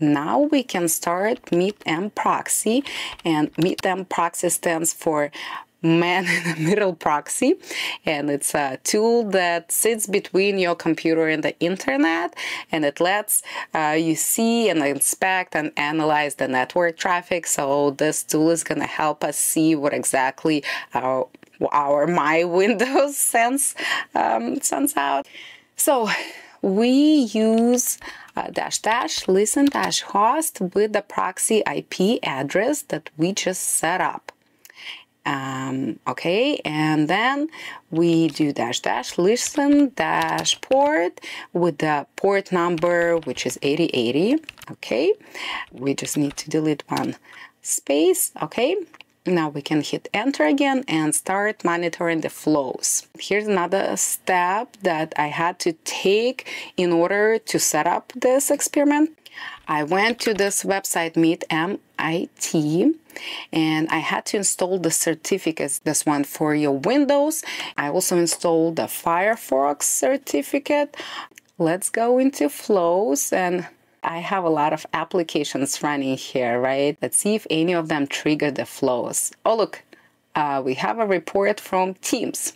now we can start mitmproxy and mitmproxy stands for man in the middle proxy and it's a tool that sits between your computer and the internet and it lets uh, you see and inspect and analyze the network traffic. So this tool is going to help us see what exactly our, our my windows sends um, sends out. So we use uh, dash dash listen dash host with the proxy IP address that we just set up um, okay, and then we do dash dash listen dash port with the port number, which is 8080. Okay, we just need to delete one space. Okay, now we can hit enter again and start monitoring the flows. Here's another step that I had to take in order to set up this experiment. I went to this website mitm.it and I had to install the certificates, this one for your Windows. I also installed the Firefox certificate. Let's go into flows and I have a lot of applications running here, right? Let's see if any of them trigger the flows. Oh, look, uh, we have a report from Teams.